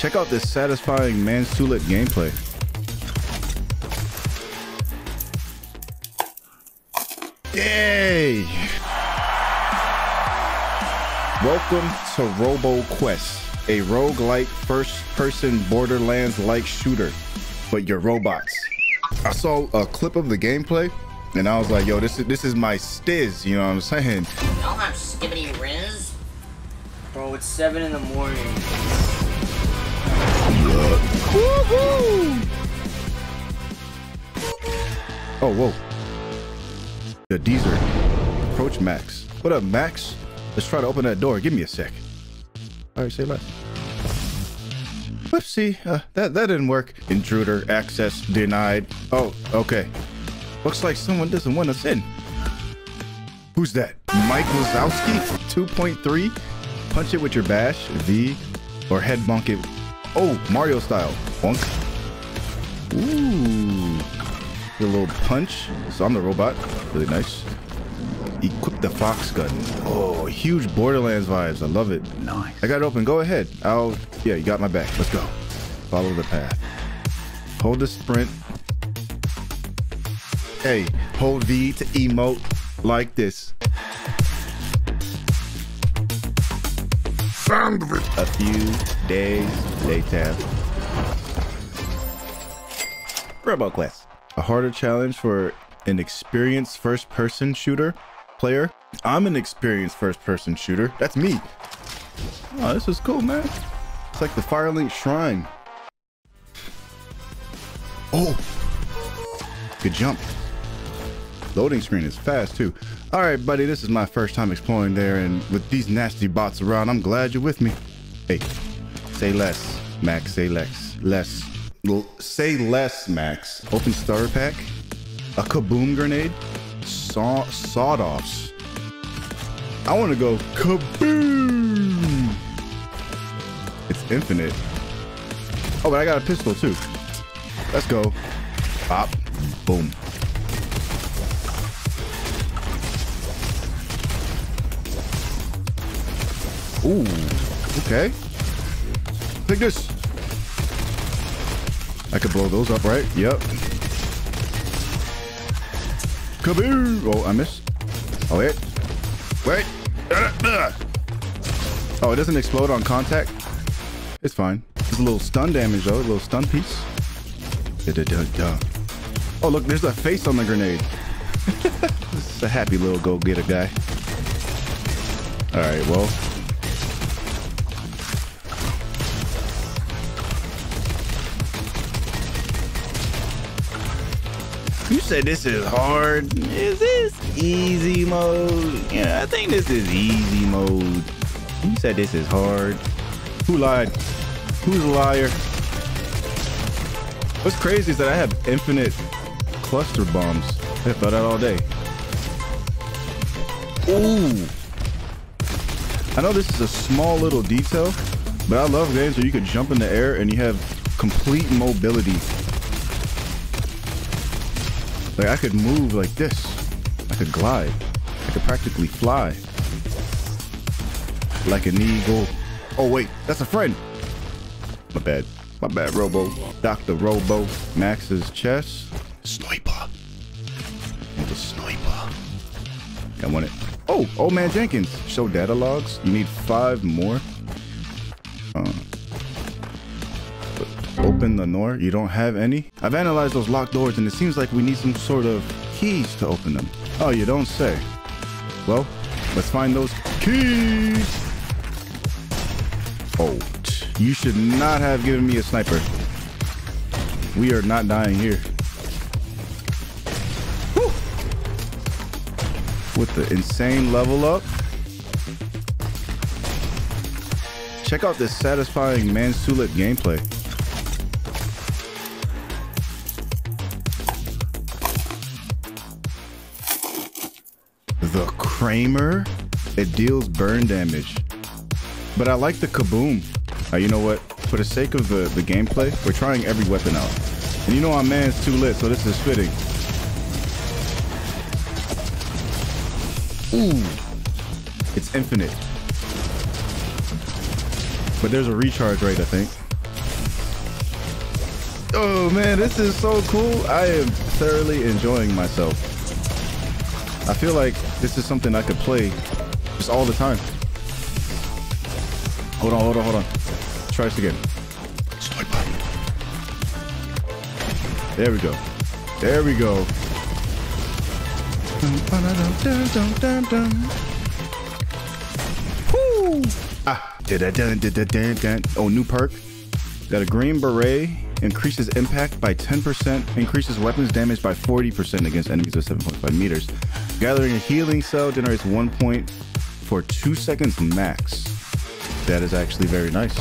Check out this satisfying Manstoolit gameplay. Yay! Welcome to Robo Quest, a roguelike first-person Borderlands-like shooter, but you're robots. I saw a clip of the gameplay, and I was like, "Yo, this is this is my stiz." You know what I'm saying? Y'all have skibbity riz? Bro, it's 7 in the morning. Oh, whoa. The Deezer. Approach Max. What up, Max? Let's try to open that door. Give me a sec. All right, say less. Whoopsie. Uh, that, that didn't work. Intruder access denied. Oh, okay. Looks like someone doesn't want us in. Who's that? Mike Wazowski? 2.3? Punch it with your bash, V, or head bonk it. Oh, Mario style. Bonk. Ooh. A little punch. So I'm the robot. Really nice. Equip the fox gun. Oh, huge Borderlands vibes. I love it. Nice. I got it open. Go ahead. I'll. Yeah, you got my back. Let's go. Follow the path. Hold the sprint. Hey, hold V to emote like this. A few days later. Roboquest. A harder challenge for an experienced first-person shooter player. I'm an experienced first-person shooter. That's me. Oh, this is cool, man. It's like the Firelink Shrine. Oh, good jump. Loading screen is fast too. All right, buddy, this is my first time exploring there, and with these nasty bots around, I'm glad you're with me. Hey, say less, Max. Say less. Less. L say less, Max. Open starter pack. A kaboom grenade. Saw sawed-offs. I want to go kaboom. It's infinite. Oh, but I got a pistol too. Let's go. Pop. Boom. Ooh, okay. Take this. I could blow those up, right? Yep. Kaboom! Oh, I missed. Oh, wait. Wait. Uh, uh. Oh, it doesn't explode on contact? It's fine. It's a little stun damage, though. A little stun piece. Oh, look, there's a face on the grenade. this is a happy little go-getter guy. All right, well, said this is hard. Is this easy mode? Yeah, I think this is easy mode. You said this is hard. Who lied? Who's a liar? What's crazy is that I have infinite cluster bombs. I thought that all day. Ooh. I know this is a small little detail, but I love games where you can jump in the air and you have complete mobility like I could move like this. I could glide. I could practically fly. Like an eagle. Oh wait, that's a friend. My bad. My bad, Robo. Dr. Robo. Max's chest. Sniper. Oh, the sniper. I want it. Oh, old man Jenkins. Show data logs. You need five more. Uh, open the door? You don't have any? I've analyzed those locked doors and it seems like we need some sort of keys to open them. Oh, you don't say. Well, let's find those keys. Oh, you should not have given me a sniper. We are not dying here. With the insane level up. Check out this satisfying Manstoolit gameplay. Kramer, it deals burn damage. But I like the Kaboom. Uh, you know what? For the sake of the, the gameplay, we're trying every weapon out. And you know our man's too lit, so this is fitting. Ooh. It's infinite. But there's a recharge rate, I think. Oh man, this is so cool. I am thoroughly enjoying myself. I feel like this is something I could play just all the time. Hold on, hold on, hold on. Try this again. There we go. There we go. Woo! Ah, da-da-dun, da-da-dun, dun. Oh, new perk. Got a green beret. Increases impact by 10%. Increases weapons damage by 40% against enemies of 7.5 meters. Gathering a healing cell generates one point for two seconds max. That is actually very nice.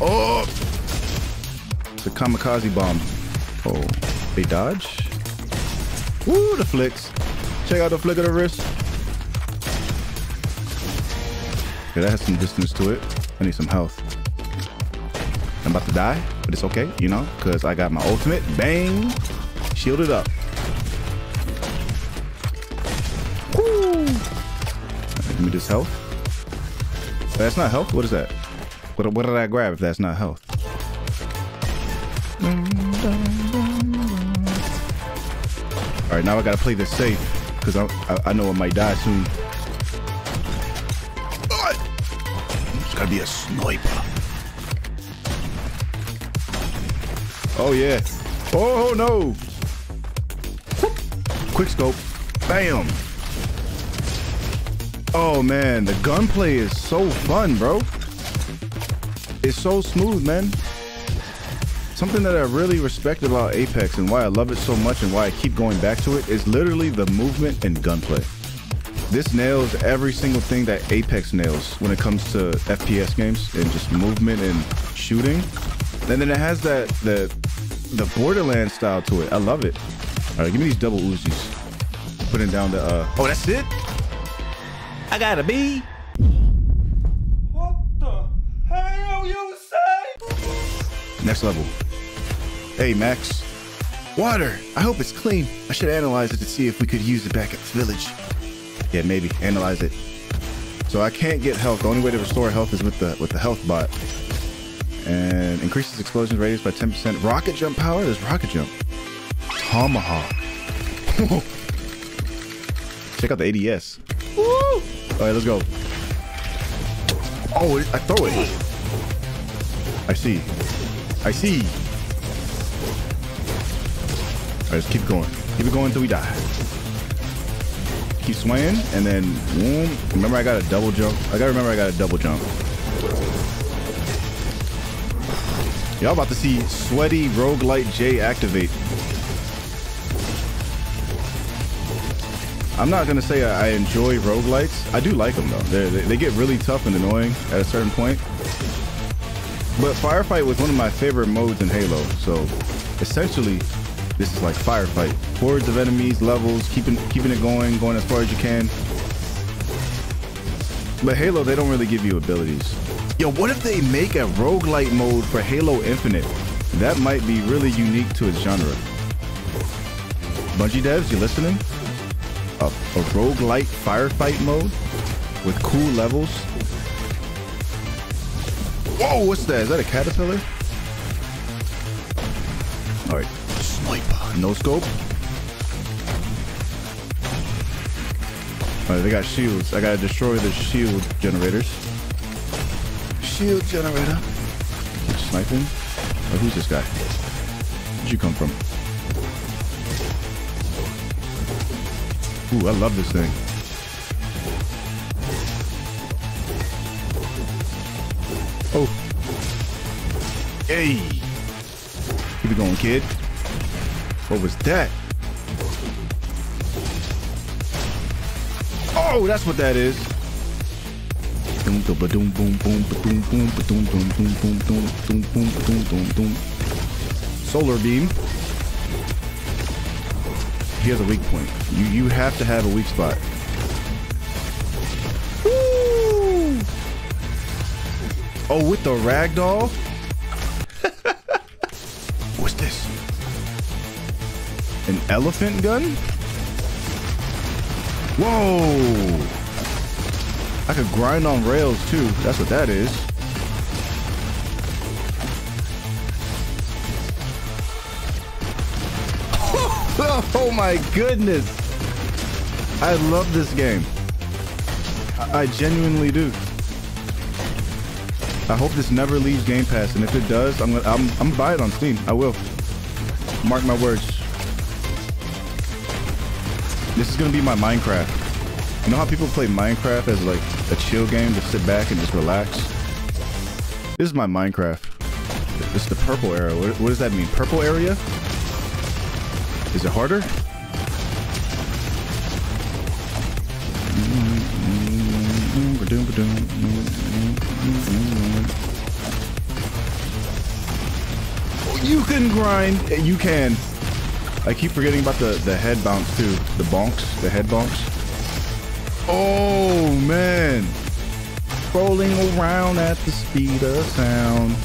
Oh! It's a kamikaze bomb. Oh, they dodge? Woo, the flicks. Check out the flick of the wrist. Okay, that has some distance to it. I need some health. I'm about to die, but it's okay, you know, because I got my ultimate. Bang! Shielded up. Give me this health. That's not health? What is that? What, what did I grab if that's not health? All right, now I gotta play this safe because I, I, I know I might die soon. It's gotta be a sniper. Oh yeah. Oh no. Quick scope. Bam. Oh man, the gunplay is so fun, bro. It's so smooth, man. Something that I really respect about Apex and why I love it so much and why I keep going back to it is literally the movement and gunplay. This nails every single thing that Apex nails when it comes to FPS games and just movement and shooting. And then it has that the the Borderlands style to it. I love it. All right, give me these double Uzis. Putting down the uh oh, that's it. I got a B. What the hell you say? Next level. Hey, Max. Water. I hope it's clean. I should analyze it to see if we could use it back at the village. Yeah, maybe. Analyze it. So I can't get health. The only way to restore health is with the with the health bot. And increases explosion radius by 10%. Rocket jump power? There's rocket jump. Tomahawk. Check out the ADS. Woo! All right, let's go. Oh, I throw it. I see. I see. All right, let's keep going. Keep it going until we die. Keep swaying, and then boom. Remember, I got a double jump. I gotta remember I got a double jump. Y'all about to see sweaty roguelite J activate. I'm not gonna say I enjoy roguelites. I do like them though. They're, they they get really tough and annoying at a certain point. But firefight was one of my favorite modes in Halo. So essentially, this is like firefight. Hordes of enemies, levels, keeping keeping it going, going as far as you can. But Halo, they don't really give you abilities. Yo, what if they make a roguelite mode for Halo Infinite? That might be really unique to its genre. Bungie devs, you listening? A, a roguelite firefight mode with cool levels. Whoa, what's that? Is that a caterpillar? All right, sniper, no scope. All right, they got shields. I gotta destroy the shield generators. Shield generator. Sniping. Oh, who's this guy? Where'd you come from? Ooh, I love this thing. Oh. Hey. Keep it going, kid. What was that? Oh, that's what that is. Boom, boom, boom, boom, boom, boom, boom, boom, boom, boom, boom, boom, boom, boom, boom, boom, boom. Solar beam. He has a weak point. You you have to have a weak spot. Woo! Oh, with the ragdoll? What's this? An elephant gun? Whoa! I could grind on rails too. That's what that is. oh my goodness. I love this game. I, genuinely do. I hope this never leaves Game Pass, and if it does, I'm gonna I'm, I'm gonna buy it on Steam. I will. Mark my words. This is gonna be my Minecraft. You know how people play Minecraft as like a chill game to sit back and just relax? This is my Minecraft. Is the purple area. What, what does that mean? Purple area? It harder? Oh, you can grind. You can. I keep forgetting about the, the head bounce too. The bonks. The head bonks. Oh, man. Rolling around at the speed of sound.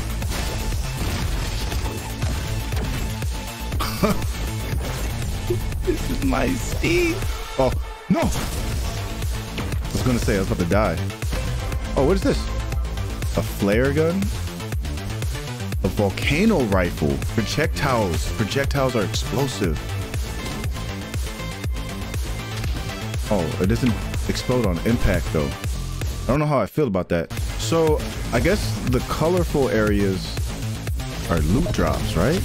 My speed. Oh, no. I was going to say, I was about to die. Oh, what is this? A flare gun? A volcano rifle. Projectiles. Projectiles are explosive. Oh, it doesn't explode on impact though. I don't know how I feel about that. So I guess the colorful areas are loot drops, right?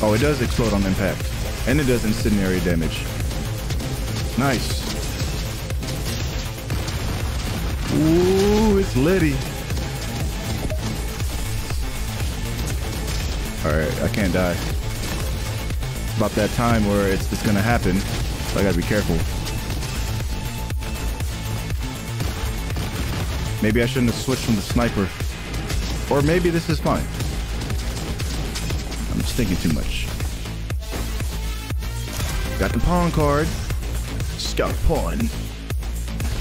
Oh, it does explode on impact. And it does incendiary damage. Nice. Ooh, it's Liddy. Alright, I can't die. About that time where it's, it's gonna happen. So I gotta be careful. Maybe I shouldn't have switched from the sniper. Or maybe this is fine. I'm just thinking too much. Got the pawn card. Scout pawn.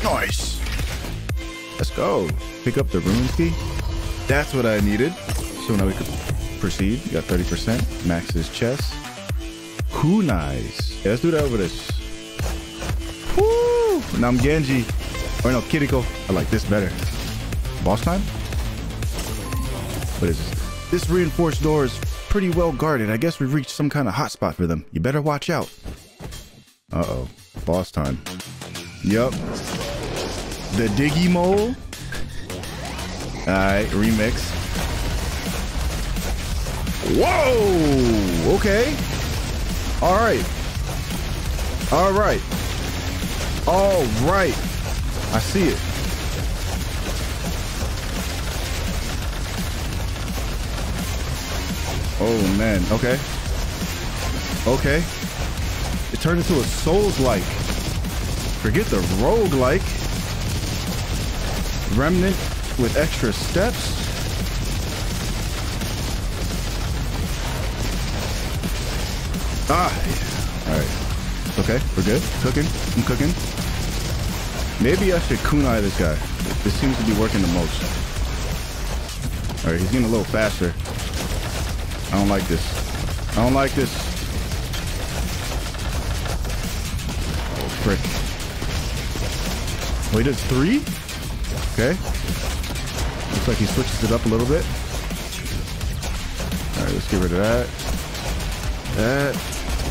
Nice. Let's go. Pick up the rune key. That's what I needed. So now we could proceed. You got 30%. Max chest. Kunais. Yeah, let's do that over this. Woo! Now I'm Genji. Or no, Kiriko. I like this better. Boss time? What is this? This reinforced door is pretty well guarded. I guess we've reached some kind of hotspot for them. You better watch out. Uh-oh. Boss time. Yup. The Diggy Mole. Alright, remix. Whoa! Okay. Alright. Alright. Alright. I see it. Oh man, okay. Okay. It turned into a Souls-like. Forget the rogue-like. Remnant with extra steps. Ah, all right. Okay, we're good. Cooking. I'm cooking. Maybe I should kunai this guy. This seems to be working the most. All right, he's getting a little faster. I don't like this. I don't like this. Frick. He does three? Okay. Looks like he switches it up a little bit. All right, let's get rid of that. That.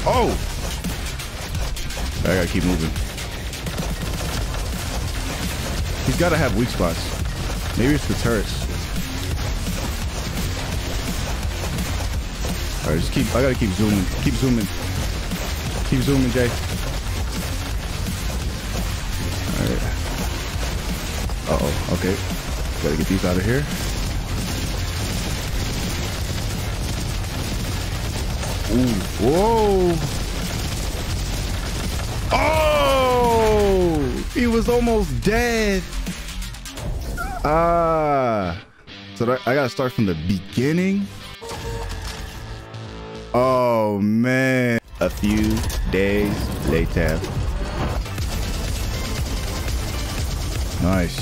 Oh! I gotta keep moving. He's gotta have weak spots. Maybe it's the turrets. All right, just keep. I gotta keep zooming. Keep zooming. Keep zooming, Jay. Uh oh. Okay. Gotta get these out of here. Ooh. Whoa. Oh! He was almost dead. Ah. So I gotta start from the beginning. Oh man. A few days later. Nice.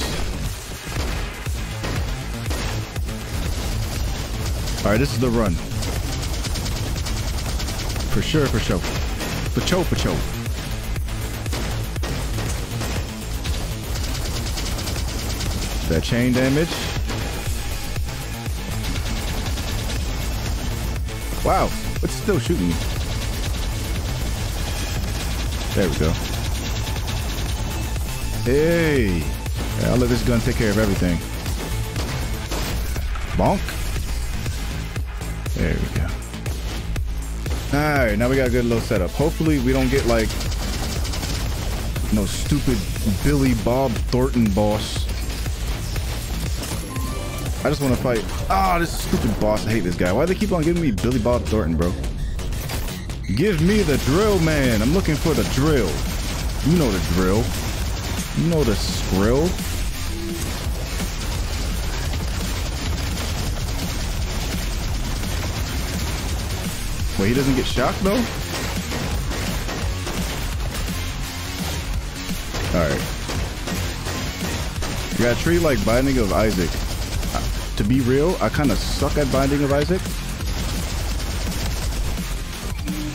All right, this is the run. For sure, for sure. For sure, for sure. That chain damage. Wow, it's still shooting. There we go. Hey. I'll let this gun take care of everything. Bonk. There we go. All right, now we got a good little setup. Hopefully we don't get like no stupid Billy Bob Thornton boss. I just want to fight. Ah, oh, this stupid boss. I hate this guy. Why do they keep on giving me Billy Bob Thornton, bro? Give me the drill, man. I'm looking for the drill. You know the drill. You know the skrill. Wait, he doesn't get shocked though? Alright. Got a tree like Binding of Isaac. Uh, to be real, I kind of suck at Binding of Isaac.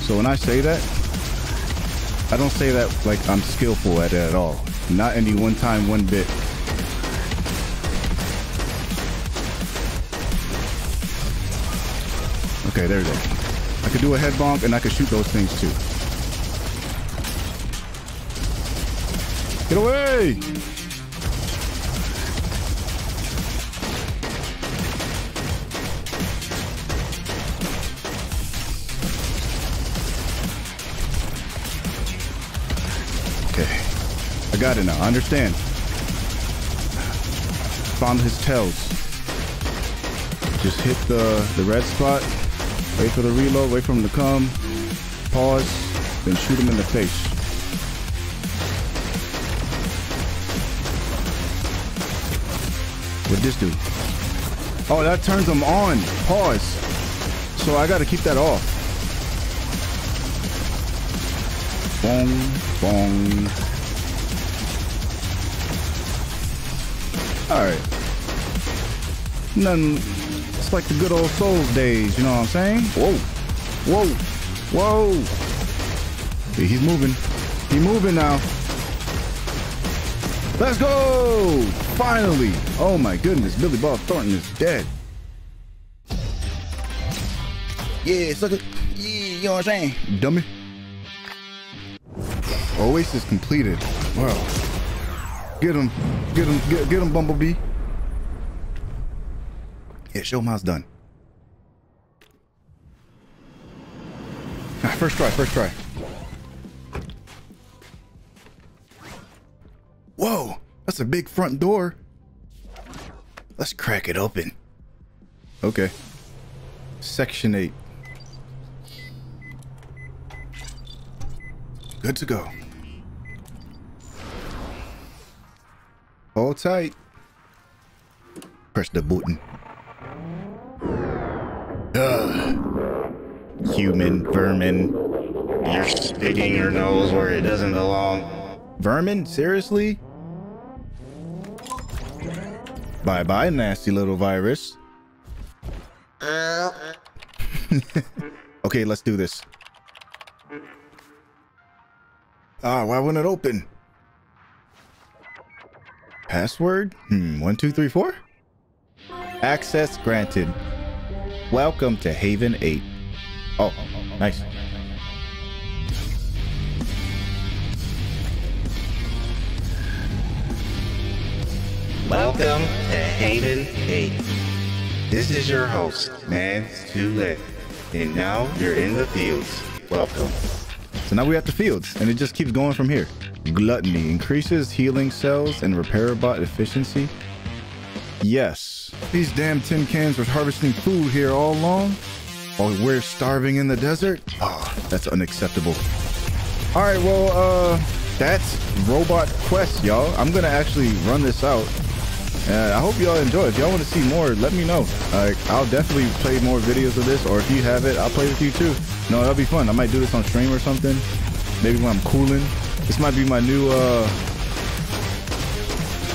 So when I say that, I don't say that like I'm skillful at it at all. Not any one time, one bit. Okay, there we go. Could do a head bonk and I could shoot those things too. Get away! Okay. I got it now. I understand. Found his tails. Just hit the, the red spot. Wait for the reload. Wait for him to come. Pause. Then shoot him in the face. What this do? Oh, that turns him on. Pause. So I got to keep that off. Bong, bong. All right. Like the good old Souls days. You know what I'm saying? Whoa, whoa, whoa. He's moving. He moving now. Let's go! Finally! Oh my goodness, Billy Bob Thornton is dead. Yeah, sucker. Yeah, you know what I'm saying? Dummy. Oasis completed. Wow. Get him. Get him. Get, get him, Bumblebee. Yeah, show him how it's done. First try, first try. Whoa, that's a big front door. Let's crack it open. Okay. Section 8. Good to go. Hold tight. Press the button. Human vermin. You're sticking your nose where it doesn't belong. Vermin? Seriously? Bye bye, nasty little virus. okay, let's do this. Ah, why wouldn't it open? Password? Hmm, one, two, three, four? Access granted. Welcome to Haven 8. Oh, nice. Welcome to Haven 8. This is your host, Man Lit, and now you're in the fields. Welcome. So now we're at the fields, and it just keeps going from here. Gluttony increases healing cells and repair bot efficiency. Yes. These damn tin cans were harvesting food here all along. While we're starving in the desert? Oh, that's unacceptable. All right, well, uh, that's Robot Quest, y'all. I'm gonna actually run this out. And I hope y'all enjoy. If y'all want to see more, let me know. Like, I'll definitely play more videos of this, or if you have it, I'll play with you too. No, that'll be fun. I might do this on stream or something. Maybe when I'm cooling. This might be my new, uh,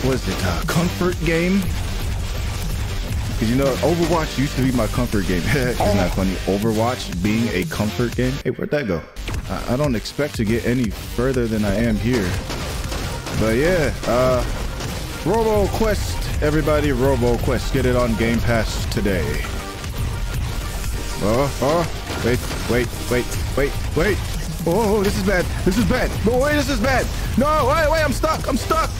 what is it? Uh, comfort game. Cause you know, Overwatch used to be my comfort game. Isn't that funny? Overwatch being a comfort game. Hey, where'd that go? I, I don't expect to get any further than I am here. But yeah, uh, Roboquest, everybody, Roboquest, get it on Game Pass today. Oh, oh, wait, wait, wait, wait, wait. Oh, this is bad. This is bad. No, wait, this is bad. No, wait, wait, I'm stuck. I'm stuck.